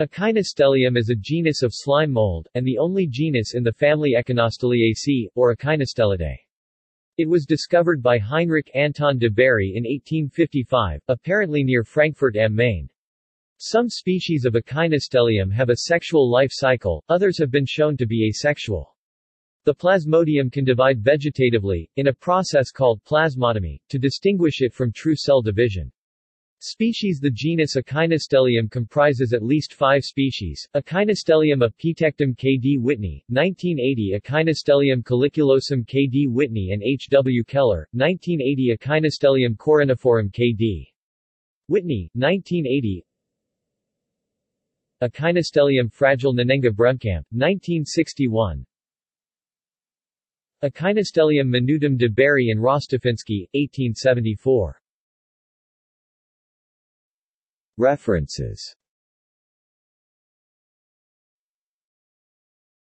Echinostelium is a genus of slime mold, and the only genus in the family Echinosteliaceae, or Echinosteliidae. It was discovered by Heinrich Anton de Bary in 1855, apparently near Frankfurt am Main. Some species of Echinostelium have a sexual life cycle, others have been shown to be asexual. The plasmodium can divide vegetatively, in a process called plasmotomy, to distinguish it from true cell division. Species The genus Echinostelium comprises at least five species, Echinostelium apitectum K. D. Whitney, 1980 Echinostelium colliculosum K. D. Whitney and H. W. Keller, 1980 Echinostelium corynophorum K. D. Whitney, 1980 Echinostelium fragile Nannenga Bremekamp, 1961 Echinostelium minutum de Bary and Rostafinski, 1874 References